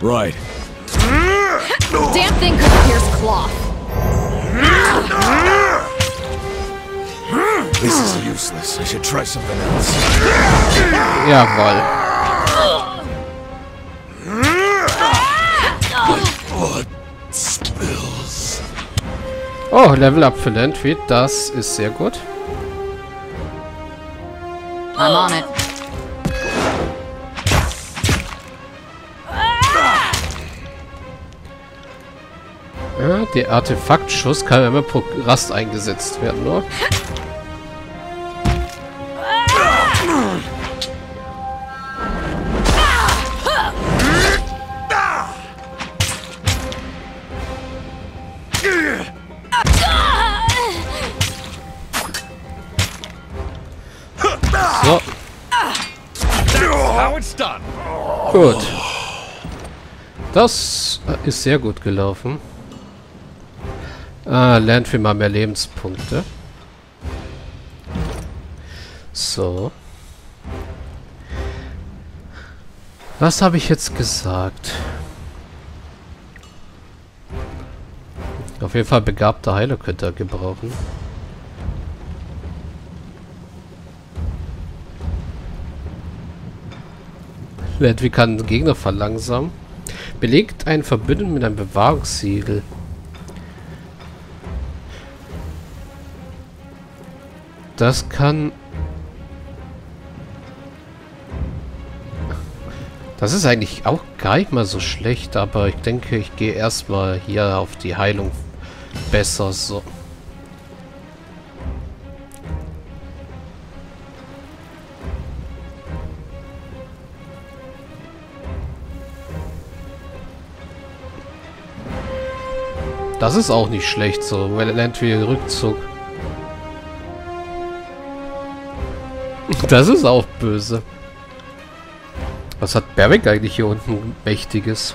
Right. Damn thing couldn't pierce cloth. This is useless. I should try something else. Jawohl. Blood spills. Oh, Level Up für Landweed. Das ist sehr gut. I'm on it. Ja, der Artefaktschuss kann immer pro Rast eingesetzt werden, done. gut. Das ist sehr gut gelaufen. Ah, lernt für mal mehr Lebenspunkte. So. Was habe ich jetzt gesagt? Auf jeden Fall begabte Heiler könnte er gebrauchen. Landry kann Gegner verlangsamen. Belegt einen Verbündeten mit einem Bewahrungssiegel. Das kann... Das ist eigentlich auch gar nicht mal so schlecht, aber ich denke, ich gehe erstmal hier auf die Heilung besser so. Das ist auch nicht schlecht so, weil lernt wie Rückzug. Das ist auch böse. Was hat Barrick eigentlich hier unten Mächtiges?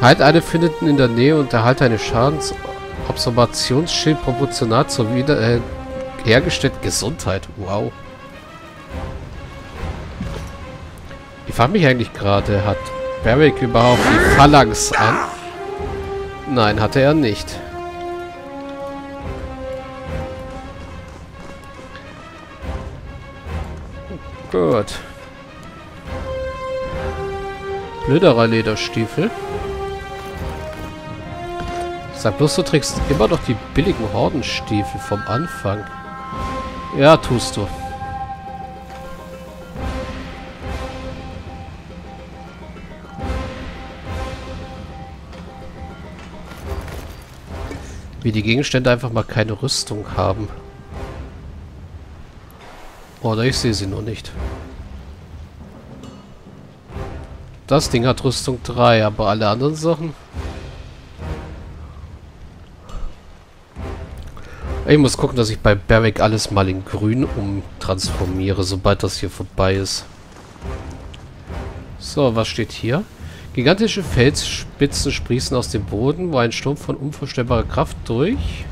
Halt eine findet in der Nähe und erhalte eine Schadensobservationsschild proportional zur wieder äh, hergestellten Gesundheit. Wow. Ich frage mich eigentlich gerade, hat Barrick überhaupt die Phalanx an? Nein, hatte er nicht. Gut. Blöderer Lederstiefel. Sag bloß, du trägst immer noch die billigen Hordenstiefel vom Anfang. Ja, tust du. Wie die Gegenstände einfach mal keine Rüstung haben. Oder ich sehe sie nur nicht. Das Ding hat Rüstung 3, aber alle anderen Sachen... Ich muss gucken, dass ich bei Barrick alles mal in grün umtransformiere, sobald das hier vorbei ist. So, was steht hier? Gigantische Felsspitzen sprießen aus dem Boden, wo ein Sturm von unvorstellbarer Kraft durch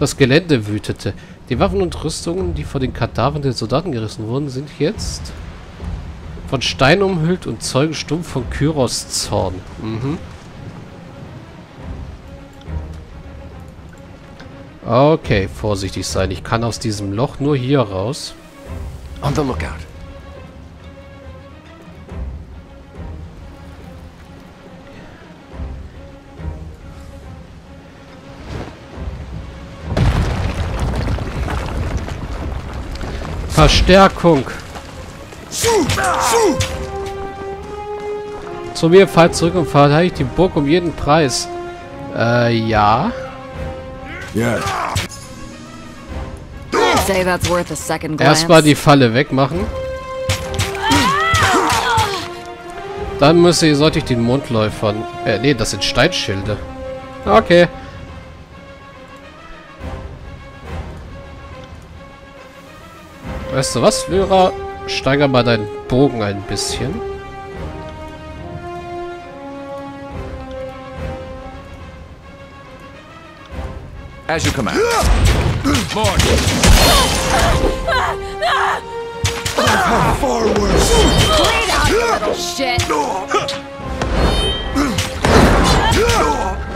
das Gelände wütete. Die Waffen und Rüstungen, die vor den Kadavern der Soldaten gerissen wurden, sind jetzt von Stein umhüllt und zeugen stumpf von Kyros Zorn. Mhm. Okay, vorsichtig sein. Ich kann aus diesem Loch nur hier raus. On the lookout. Verstärkung. Zu mir, fallt zurück und verteidigt die Burg um jeden Preis. Äh, ja. Yeah. I'd say that's worth a second glance. Erstmal die Falle wegmachen. Dann müsste, sollte ich den Mondläufern... Äh, nee, das sind Steinschilde. Okay. Weißt du was, Flöra? Steiger mal deinen Bogen ein bisschen. As you come out. Forward.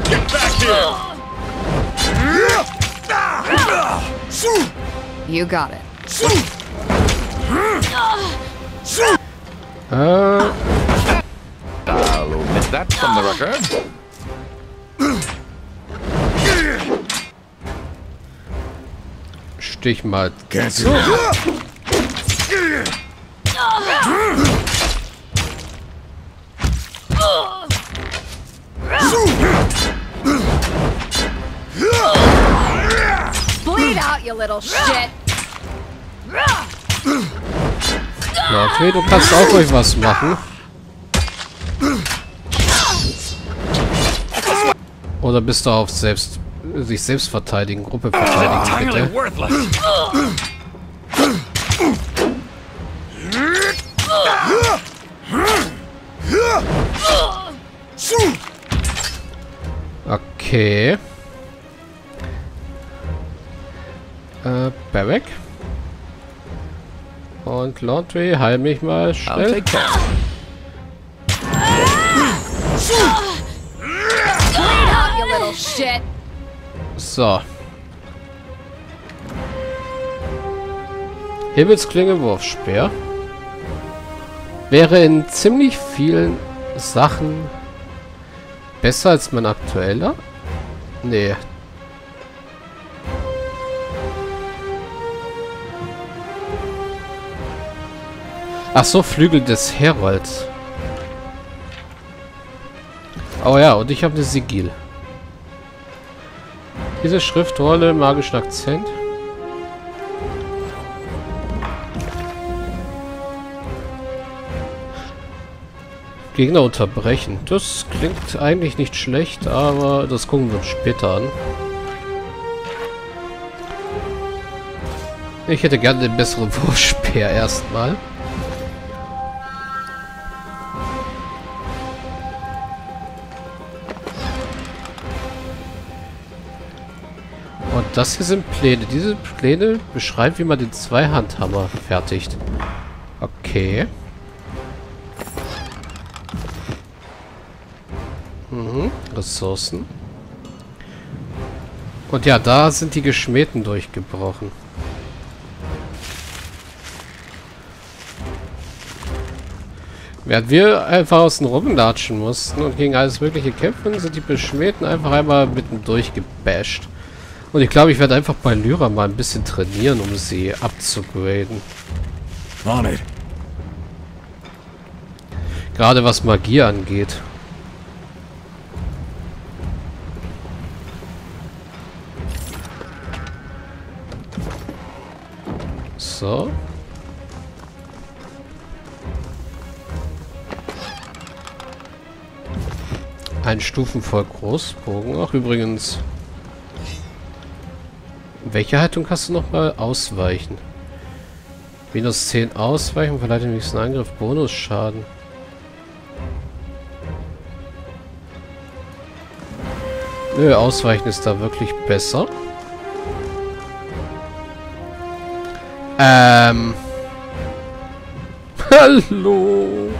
Get back here. You got it. Äh, I'll omit that from the record. Stich mal zu. Bleed out, you little shit. Okay, du kannst auch ruhig was machen. Oder bist du auf selbst sich selbst verteidigen, Gruppe verteidigen, bitte? Okay. Äh, Barrack. Und Laundry, heil mich mal schnell. So. Himmelsklinge Wurfspeer. Wäre in ziemlich vielen Sachen besser als mein aktueller. Nee. Ach so, Flügel des Herolds. Oh ja, und ich habe eine Sigil. Diese Schriftrolle, magischen Akzent. Gegner unterbrechen. Das klingt eigentlich nicht schlecht, aber das gucken wir uns später an. Ich hätte gerne den besseren Wurfspeer erstmal. Das hier sind Pläne. Diese Pläne beschreiben, wie man den Zweihandhammer fertigt. Okay. Mhm. Ressourcen. Und ja, da sind die Geschmähten durchgebrochen. Während wir einfach außen rumlatschen mussten und gegen alles mögliche kämpfen, sind die Beschmähten einfach einmal mitten durchgebasht. Und ich glaube, ich werde einfach bei Lyra mal ein bisschen trainieren, um sie abzugraden. Gerade was Magie angeht. So. Ein stufenvoll Großbogen. Ach, übrigens. Welche Haltung hast du nochmal? Ausweichen. Minus 10 ausweichen, verleiht den nächsten Angriff Bonusschaden. Nö, ausweichen ist da wirklich besser. Ähm. Hallo.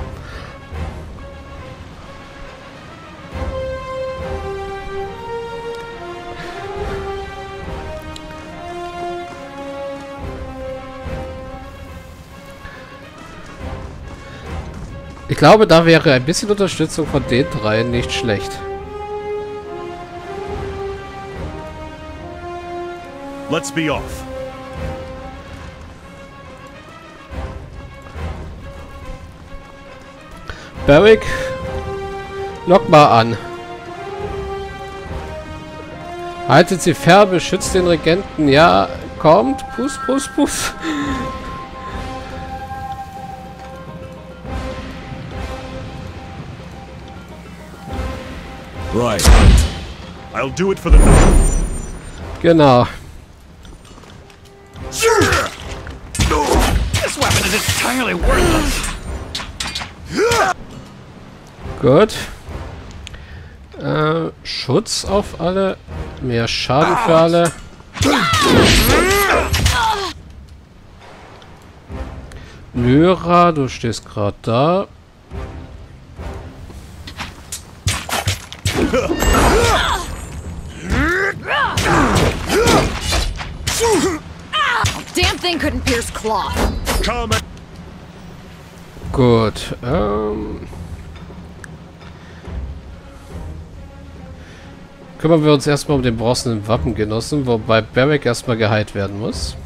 Glaube, da wäre ein bisschen Unterstützung von den dreien nicht schlecht. Let's be off. Barrick, lock mal an. Haltet sie fern, beschützt den Regenten. Ja, kommt. Puss, puss, puss. Right. I'll do it for the. Genau. This weapon is entirely worthless. Gut. Äh, Schutz auf alle. Mehr Schaden für alle. Lyra, du stehst gerade da. Damn thing couldn't pierce cloth. Gut, ähm... Kümmern wir uns erstmal um den bronzenen Wappengenossen, wobei Beric erstmal geheilt werden muss.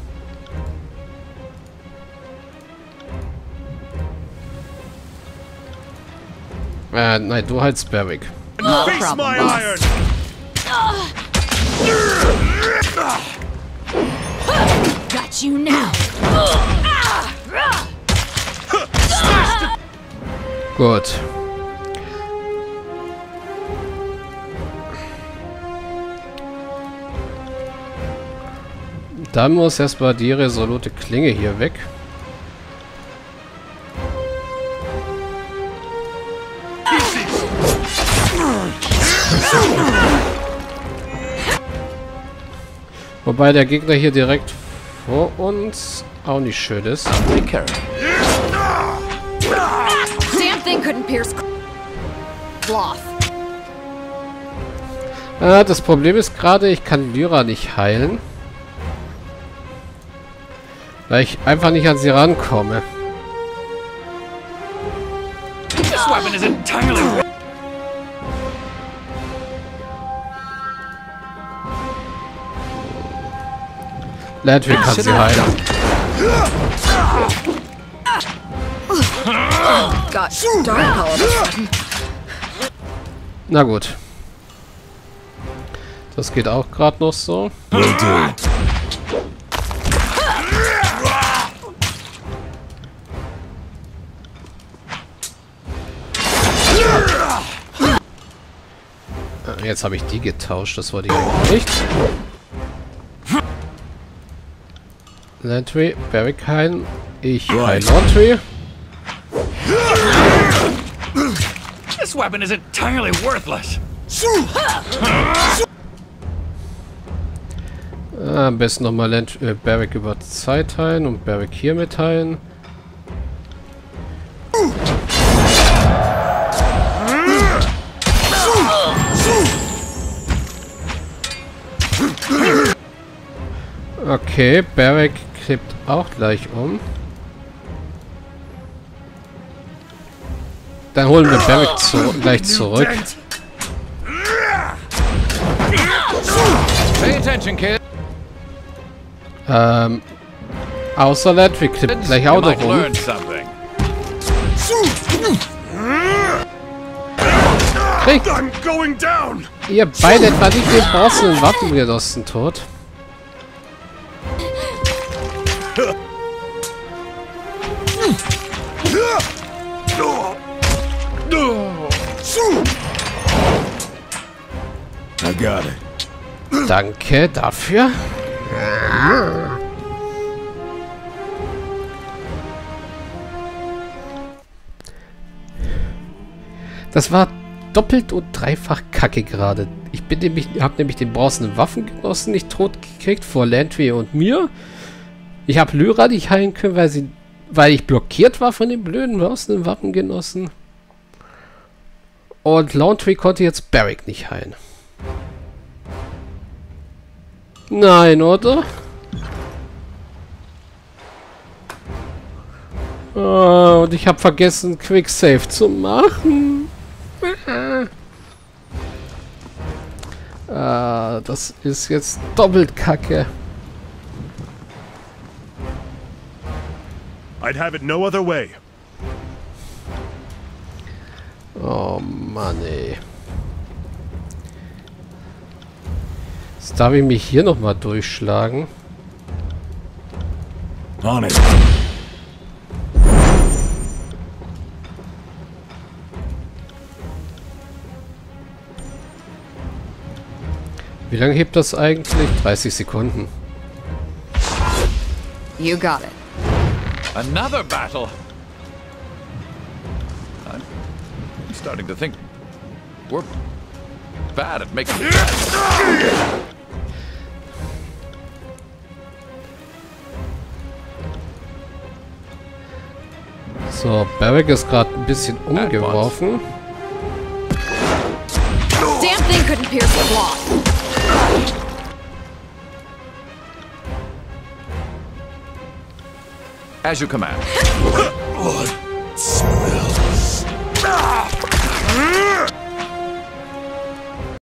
Äh, nein, du heilst Beric. Not a face problem, my boss. iron! Got you now. Gut. Dann muss erstmal die resolute Klinge hier weg. Wobei der Gegner hier direkt vor uns auch nicht schön ist. Ah, das Problem ist gerade, ich kann Lyra nicht heilen. Weil ich einfach nicht an sie rankomme. This weapon is entirely Ledwig kann sie heilen. Na gut. Das geht auch gerade noch so. Ah, Jetzt habe ich die getauscht, das wollte ich eigentlich nicht. Landry, Barrick heilen. Ich heil Laundry. This weapon is entirely worthless. Ah, am besten nochmal äh, Barrick über Zeit heilen und Barrick hier mitteilen. Okay, Barrick kippt auch gleich um. Dann holen wir Barrick zu, gleich zurück. Pay attention, kid. Ähm, außer Ledwig kippt gleich auch noch um. Kriegt ihr beide etwa nicht den bronzenen Waffengenossen tot? I Danke dafür. Das war doppelt und dreifach kacke gerade. Ich bin nämlich, habe nämlich den bronzenen Waffengenossen nicht tot gekriegt vor Landry und mir. Ich habe Lyra nicht heilen können, weil sie, weil ich blockiert war von den blöden bronzenen Waffengenossen. Und Laundry konnte jetzt Barrick nicht heilen. Nein, oder? Ah, und ich habe vergessen, Quick Save zu machen. Ah, das ist jetzt doppelt kacke. I'd have it no other way. Oh Mann, ey. Jetzt darf ich mich hier nochmal durchschlagen. On it. Wie lange hebt das eigentlich? 30 Sekunden. You got it. Another battle. I'm starting to think we're bad at making. So, Barrack ist gerade ein bisschen umgeworfen. As you command.